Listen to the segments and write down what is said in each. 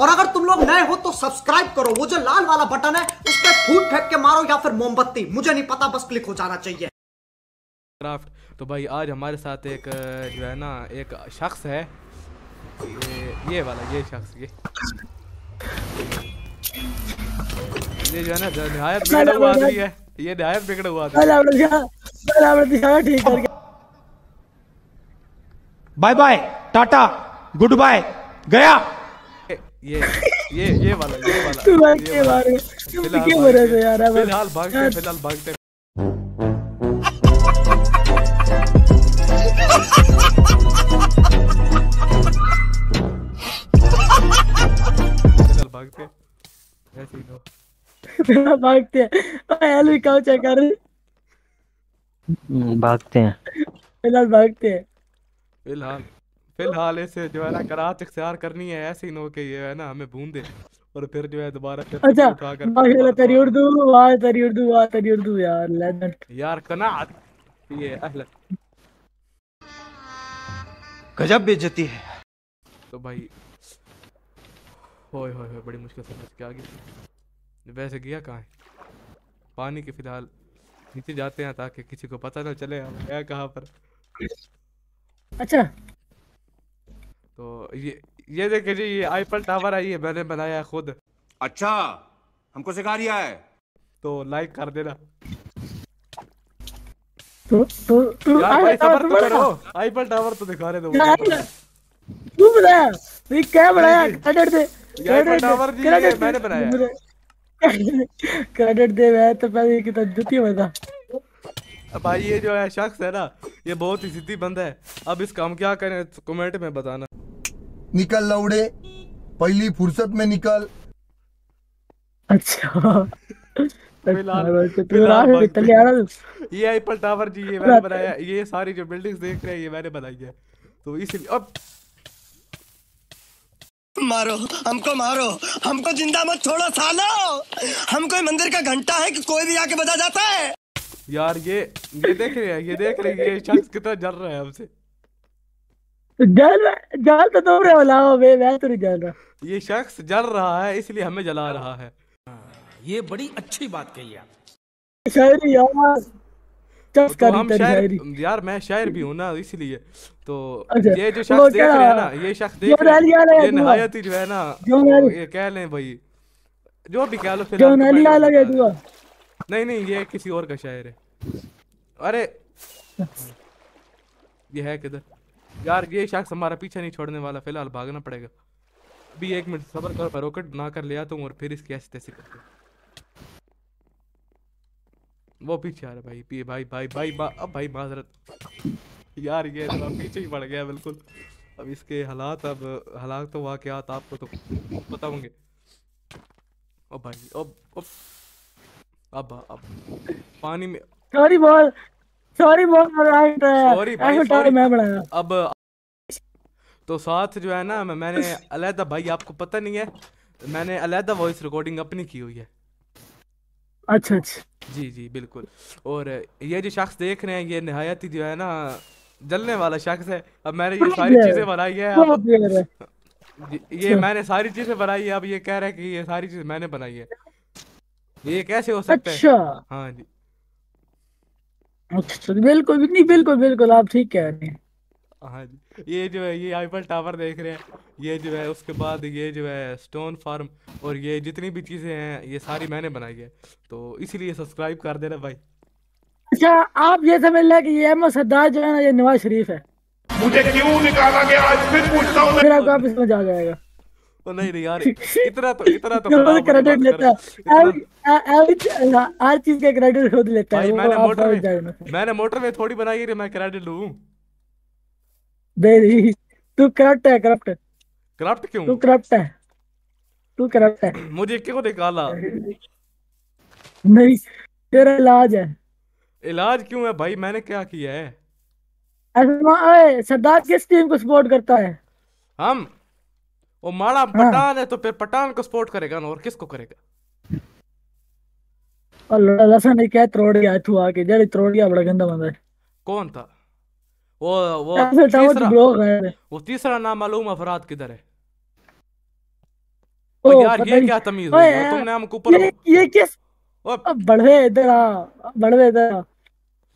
और अगर तुम लोग नए हो तो सब्सक्राइब करो। वो जो लाल वाला बटन है उस पर फूट फेंक के मारो या फिर मोमबत्ती। मुझे नहीं पता बस क्लिक हो जाना चाहिए। क्राफ्ट तो भाई आज हमारे साथ एक जो है ना एक शख्स है। ये ये वाला ये शख्स ये। ये जो है ना जो नहायत बिगड़ा हुआ आदमी है। ये नहायत बिगड़ा हुआ आदमी bye bye tata good bye गया। ये ये ये वाला ये वाला तू ये के वाला। बारे में फ़िलहाल क्यों भागते- बोल रहे थे यार फ़िलहाल भागते फ़िलहाल भागते फ़िलहाल भागते ऐसे ही लो फ़िलहाल भागते हैं एल भी काउ चेक कर? रहे भागते हैं। फ़िलहाल भागते हैं। फ़िलहाल। फ़िलहाल ऐसे जो है ना करात इख्तियार करनी है ऐसे ही नो के ये है ना हमें बूंदे और फिर जो है दोबारा फिर अच्छा उठाकर माशाल्लाह तेरी उर्दू वाह तेरी उर्दू वाह तेरी उर्दू यार लेजेंड यार कनात ये अहलन गजब बेइज्जती है। तो भाई होए होए बड़ी मुश्किल से बच के आ गया वैसे गया कहाँ है? पानी के फ़िलहाल नीचे जाते हैं ताकि किसी को पता ना चले हम है कहाँ पर। अच्छा तो ये ये देखिए जी ये आईफल टावर आई है मैंने बनाया खुद। अच्छा हमको सिखा रिया है। तो लाइक कर देना। तो तो तू यार भाई सबर तो करो आईफल टावर तो दिखा रहे दो तू बनाया। ये क्या बनाया? क्रेडिट दे आईफल टावर जी मैंने बनाया है। क्रेडिट दे मैं तो पहले की तो जुती भाई ये जो है शख्स है ना ये बहुत ही जिद्दी बंदा है। अब इसका हम क्या करें कमेंट में बताना। निकल लौड़े पहली फुर्सत में निकल. अच्छा. अच्छा, तो तू ये आईफल टावर जी ये मैंने बनाया ये सारी जो बिल्डिंग्स देख रहे हैं ये मैंने बनाई है। तो इसलिए अब मारो हमको मारो हमको ज़िंदा मत छोड़ो सालो। हम कोई मंदिर का घंटा है कि कोई भी आके बजा जाता है? यार ये ये देख रहे हैं ये देख रहे हैं ये शख्स कितना जल रहा है हमसे। जल जल तो तुम रहे हो लाओ मैं मैं तो नहीं जल रहा। ये शख्स जल रहा है इसलिए हमें जला रहा है। ये बड़ी अच्छी बात कही आप। शायरी यार चस तो हम शायर यार मैं शायर भी हूँ ना इसलिए। तो अच्छा, ये जो शख्स देख रहे हैं ना ये शख्स देख रहे हैं ये नहायत ही जो है ना ये कह लें भाई जो भी कह लो फ़िलहाल दुआ दें। नहीं नहीं ये किसी और का शायर है। अरे ये है किधर? यार ये शख्स हमारा पीछा नहीं छोड़ने वाला फ़िलहाल भागना पड़ेगा। अभी एक मिनट सबर करो रॉकेट बना कर ले आता हूँ और फिर इसकी ऐसे तैसे करते वो पीछे आ रहा भाई पी भाई भाई भाई बा, अब भाई माजरत। यार ये तो पीछे ही पड़ गया बिल्कुल। अब इसके हालात अब हालात तो वाकयात आपको तो पता होंगे ओ भाई अब अब अब अब। पानी में सॉरी बोल सॉरी बोल राइट Sorry भाई, sorry। मैं बनाया अब तो साथ जो है ना मैंने अलहदा भाई आपको पता नहीं है मैंने अलहदा वॉइस रिकॉर्डिंग अपनी की हुई है। अच्छा अच्छा। जी जी बिल्कुल। और ये जो शख्स देख रहे हैं ये नहायत ही जो है ना जलने वाला शख्स है। अब मैंने ये सारी चीज़ें बनाई है अब ये- ये मैंने सारी चीज़ें बनाई है अब ये कह रहा है कि ये सारी चीज़ें मैंने बनाई है। ये कैसे हो सकता है? अच्छा। हाँ जी। अच्छा बिल्कुल नहीं बिल्कुल बिल्कुल आप ठीक कह रहे हैं। हाँ जी ये जो है ये आईफल टावर देख रहे हैं ये जो है उसके बाद ये जो है स्टोन फार्म और ये जितनी भी चीज़ें हैं ये सारी मैंने बनाई है तो इसीलिए सब्सक्राइब कर देना भाई। अच्छा आप ये समझ लें कि ये अहमद सरदार जो है ना ये नवाज़ शरीफ है। मुझे क्यों निकाला गया? आज फिर पूछता हूँ फिर आपको वापस समझ आ जाएगा। ओ नहीं नहीं यार इतना तो इतना तो पता क्रेडिट लेता। है। हर चीज़ का क्रेडिट खुद लेता है मैंने मोटर में मैंने मोटर में थोड़ी बनाई है मैं क्रेडिट लूँ। दी तू करप्ट है करप्ट करप्ट क्यों? तू करप्ट है। तू करप्ट है। मुझे क्यों निकाला नहीं तेरा इलाज है। इलाज क्यों है भाई? मैंने क्या किया है? सरदार किस टीम को सपोर्ट करता है? हम वो माड़ा पठान है तो फिर पठान को सपोर्ट करेगा ना और किसको करेगा? और लसन नहीं क्या त्रोड़ गया तू आके जड़ त्रोड़ गया बड़ा गंदा बंदा है। कौन था? वो वो तीसरा वो तीसरा नामालूम अफराद किधर है? ओ ओ, यार ये क्या तमीज हुई? तुमने हमको ऊपर ये ये किस बढ़वे इधर आ बढ़वे इधर आ।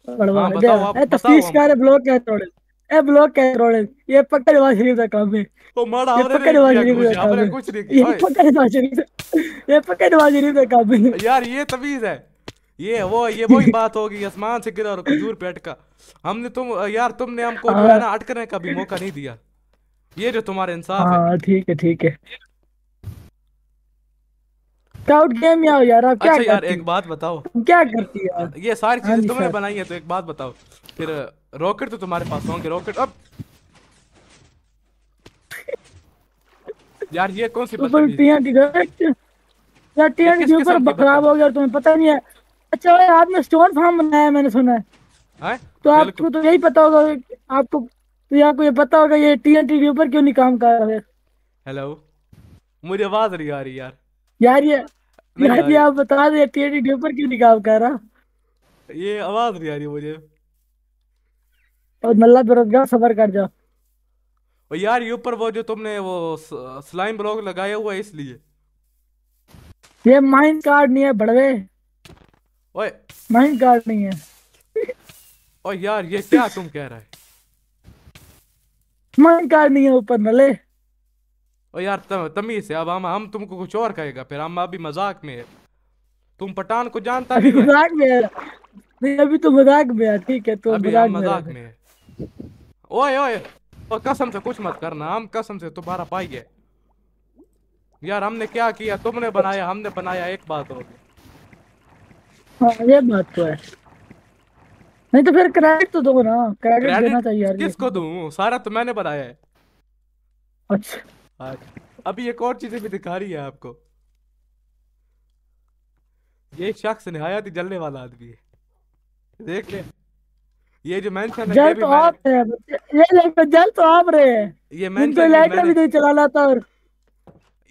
बढ़वा हाँ, इधर बताओ आप, तफ्तीश कर ब्लॉक क्या तोड़े ए ब्लॉक क्या तोड़े ये पकड़ नवाज़ शरीफ का काम है। ओ माड़ा ये हमने पकड़ नहीं नवाज़ शरीफ कुछ का काम है। कुछ नहीं ये पकड़ नवाज़ शरीफ ये पकड़ नवाज़ शरीफ का काम है। यार ये तमीज है। ये वो ये वही बात होगी आसमान से गिरा और खजूर पे अटका हमने तुम यार तुमने हमको जो है। ना अटकने का भी मौका नहीं दिया। ये जो तुम्हारा इंसाफ है। हाँ ठीक है ठीक है। स्काउट गेम आओ यार आप क्या अच्छा यार एक बात बताओ। क्या करती है? ये सारी हाँ चीज़ें तुमने बनाई है तो एक बात बताओ। फिर रॉकेट तो तुम्हारे पास होंगे रॉकेट अब। यार ये कौन सी ऊपर बदतमीजी टीएनटी यार टीएनटी के ऊपर खराब हो गया तुम्हें पता नहीं है। अच्छा भाई आपने स्टोन फार्म बनाया मैंने सुना है। हैं? तो आपको तो यही पता होगा आपको तो आपको ये पता होगा ये टीएनटी के ऊपर क्यों नहीं काम कर रहा? है हेलो मुझे आवाज़ नहीं आ रही यार। यार ये यार ये आप बता दे टीएनटी के ऊपर क्यों नहीं काम कर रहा? ये आवाज़ नहीं आ रही मुझे। और नल्ला बेरोजगार सबर कर जाओ और यार ये ऊपर वो जो तुमने वो स्लाइम ब्लॉक लगाया हुआ है इसलिए। ये माइंड कार्ड नहीं है बड़वे। ओए। माइंड कार्ड नहीं है। ओए यार ये क्या तुम कह रहे माइंड कार्ड नहीं है ऊपर नले ओ यार तम, तमीज से अब हम हम तुमको कुछ और कहेगा फिर हम अभी मज़ाक में है। तुम पठान को जानता नहीं मज़ाक में है। नहीं अभी तो मज़ाक में है ठीक है तो मज़ाक। में है। ओए ओए ओ कसम से कुछ मत करना हम कसम से तुम्हारा पाई है। यार हमने क्या किया? तुमने बनाया हमने बनाया एक बात होगी हाँ ये बात तो है। नहीं तो फिर क्रेडिट तो दो ना क्रेडिट देना चाहिए यार। किसको दूँ? सारा तो मैंने बनाया है। अच्छा। अभी एक और चीज़ें भी दिखा रही है आपको। ये शख्स निहायत ही जलने वाला आदमी है। देख ले। ये जो मेंशन है जल तो आप हैं ये लोग जल तो आप रहे हैं। ये मेंशन भी लाइटर भी नहीं चलाना था और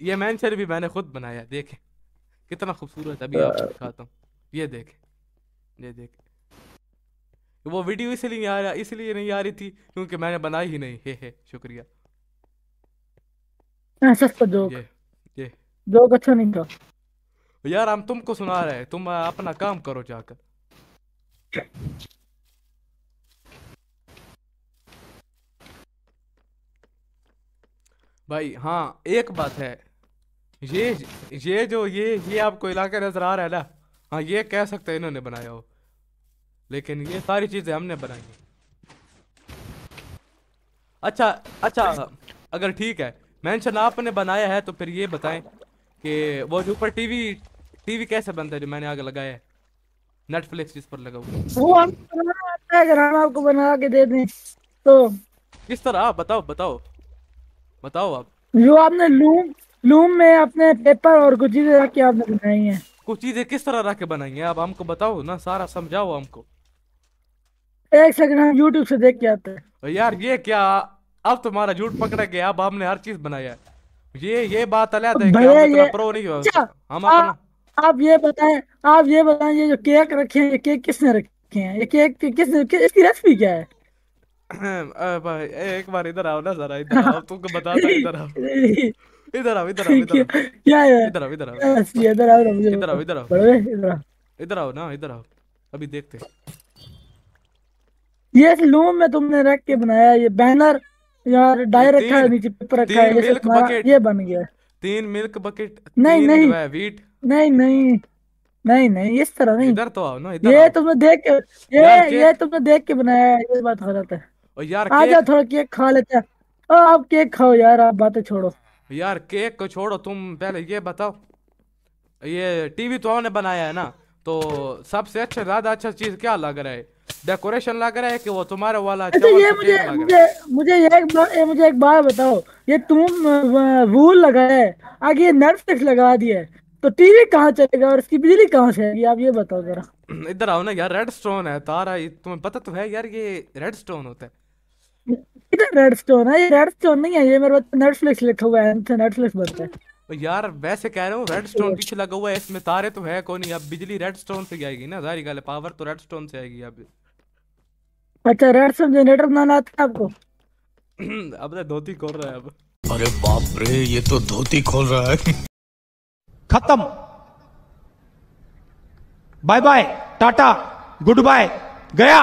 ये मेंशन भी मैंने खुद बनाया है, देखें। कितना खूबसूरत अभी आपको दिखाता हूँ। ये देखें ये देखें। वो वीडियो इसलिए नहीं आ रहा इसलिए नहीं आ रही थी क्योंकि मैंने बनाई ही नहीं। हे हे शुक्रिया। ऐसा तो ये ये। जोक अच्छा नहीं था। यार हम तुमको सुना रहे हैं। तुम अपना काम करो जाकर। भाई हाँ एक बात है। ये ये जो ये ये आपको इलाका नज़र आ रहा है ना हाँ ये कह सकते हैं इन्होंने बनाया हो। लेकिन ये सारी चीज़ें हमने बनाई हैं। अच्छा अच्छा अगर ठीक है मेंशन आपने बनाया है तो फिर ये बताएँ कि वो जो ऊपर टीवी टीवी कैसे बनता है जो मैंने आगे लगाया है? नेटफ्लिक्स जिस पर लगा हुआ वो हम है अगर हम आपको बना के दे दें तो। किस तरह? आप बताओ बताओ। बताओ आप। जो आपने लूम लूम में अपने पेपर और कुछ चीज़ें रख के आपने बनाई हैं। कुछ चीज़ें किस तरह रख के बनाई हैं? आप हमको बताओ ना सारा समझाओ हमको। एक सेकंड हम यूट्यूब से देख के आते हैं। यार ये क्या? अब तुम्हारा झूठ पकड़ा गया अब हमने हर चीज़ बनाया है। ये ये बात अलग है हम प्रो नहीं अच्छा, हम अपना आप ये बताएँ आप ये बताएँ ये जो केक रखे हैं ये केक किसने रखे हैं? ये केक किसने इसकी रेसिपी क्या है? भाई एक बार इधर आओ ना जरा इधर आओ तुमको बताता हूँ, इधर आओ। इधर आओ इधर आओ क्या है? इधर आओ इधर आओ। इधर आओ इधर आओ इधर आओ। इधर आओ। इधर आओ ना इधर आओ। अभी देखते ये लूम में तुमने रख के बनाया ये बैनर। यार डाई रखा है नीचे पेपर रखा है मिल्क बकेट। ये बन गया तीन मिल्क बकेट नहीं, नहीं। वीट नहीं नहीं। नहीं नहीं इस तरह नहीं। इधर तो आओ ना इधर ये तुमने देख के ये ये तुमने देख के बनाया है ये बात गलत है। और यार आ केक थोड़ा केक खा लेते हैं। आप केक खाओ यार आप बातें छोड़ो। यार केक को छोड़ो तुम पहले ये बताओ। ये टीवी तो हमने बनाया है ना तो सबसे अच्छा ज़्यादा अच्छा चीज़ क्या लग रहा है? डेकोरेशन लग रहा है कि वो तुम्हारे वाला अच्छा ये मुझे लग मुझे मुझे ये एक ये मुझे एक बात बताओ। ये तुम वूल लगाया है आगे ये नेटफ्लिक्स लगा दिया है तो टीवी कहाँ चलेगा और इसकी बिजली कहाँ से आएगी? आप ये बताओ जरा। इधर आओ ना यार रेड स्टोन है तारा तुम्हें पता तो है यार ये रेड स्टोन होता है। इधर रेड स्टोन है ये रेड स्टोन नहीं है ये मेरे पास नेटफ्लिक्स लिखा हुआ है इनसे नेटफ्लिक्स बनता है यार वैसे कह रहा हूँ रेड स्टोन पीछे लगा हुआ है इसमें तारे तो है कौन नहीं अब बिजली रेड स्टोन से आएगी ना जारी गल पावर तो रेड स्टोन से आएगी अब अच्छा रेड स्टोन जनरेटर बनाना आता है आपको अब तो धोती खोल रहा है अब अरे बाप रे ये तो धोती खोल रहा है खत्म bye bye tata good bye गया